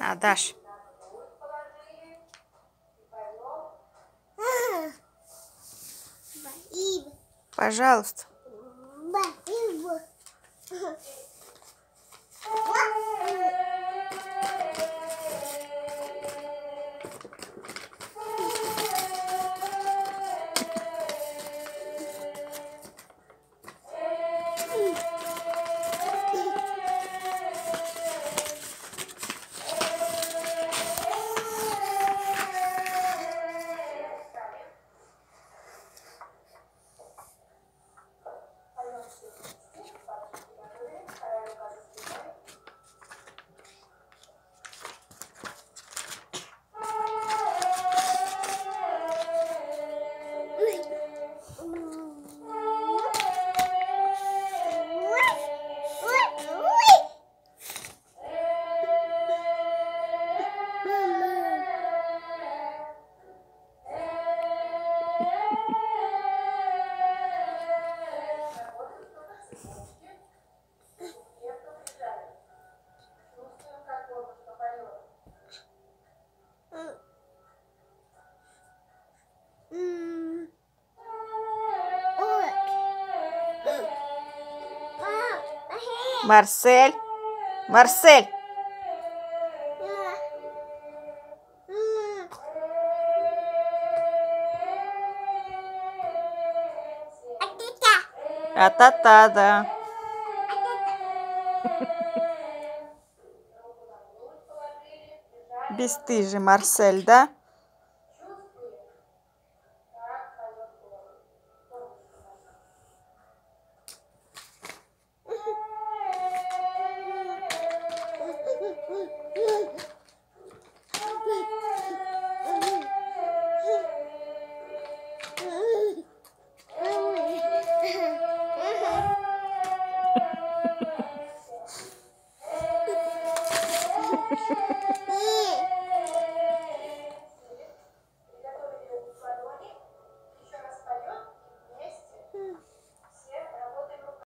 На, Даш. Пожалуйста. Марсель. Марсель. А-та-та, да. Бесстыжий Марсель, да?